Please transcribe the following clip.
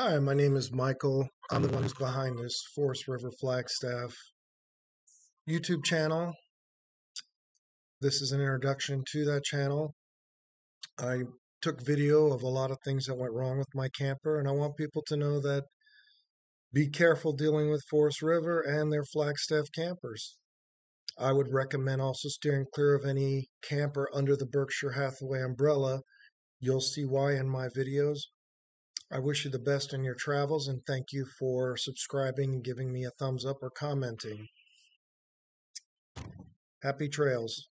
Hi, my name is Michael. I'm the one mm-hmm. who's behind this Forest River Flagstaff YouTube channel. This is an introduction to that channel. I took video of a lot of things that went wrong with my camper, and I want people to know that be careful dealing with Forest River and their Flagstaff campers. I would recommend also steering clear of any camper under the Berkshire Hathaway umbrella. You'll see why in my videos. I wish you the best in your travels and thank you for subscribing and giving me a thumbs up or commenting. Happy trails.